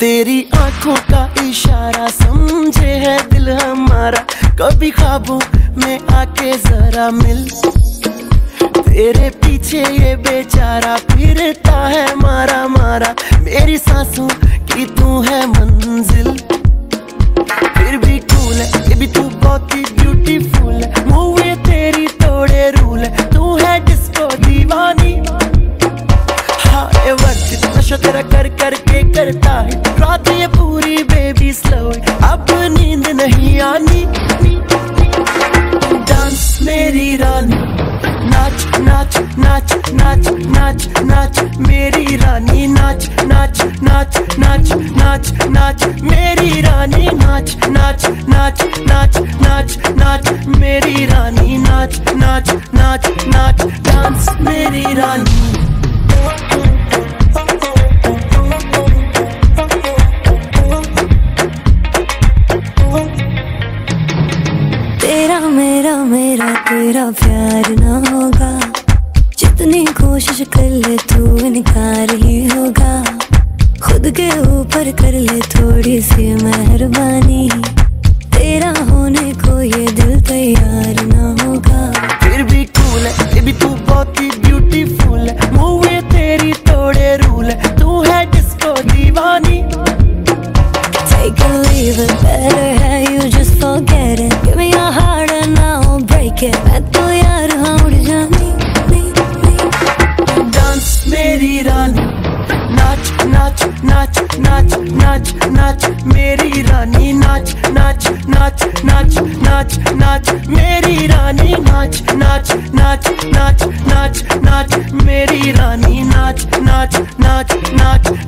तेरी आँखों का इशारा समझे है दिल हमारा। कभी ख्वाबों में आके जरा मिल। तेरे पीछे ये बेचारा फिरता है मारा मारा मेरी सांसों की तू है मंजिल। करता है रात ये पूरी बेबी स्लो अब नींद नहीं आनी डांस मेरी रानी नाच नाच नाच नाच नाच नाच मेरी रानी नाच नाच नाच नाच नाच नाच मेरी रानी नाच नाच नाच नाच नाच नाच मेरी रानी नाच नाच नाच नाच डांस मेरी रानी मेरा मेरा तेरा प्यार ना होगा। जितनी कोशिश कर ले तू इनकार ही होगा। खुद के ऊपर कर ले थोड़ी सी मेहरबानी। तेरा होने को ये दिल तैयार ना होगा। फिर भी कूल है ये भी तू बहुत ही ब्यूटीफुल है। मुँह तेरी तोड़े रूल है तू है डिस्को दीवानी। Take it, leave it, better रानी नाच नाच नाच नाच नाच नाच मेरी रानी नाच नाच नाच नाच नाच नाच मेरी रानी नाच नाच नाच नाच नाच नाच मेरी रानी नाच नाच नाच नाच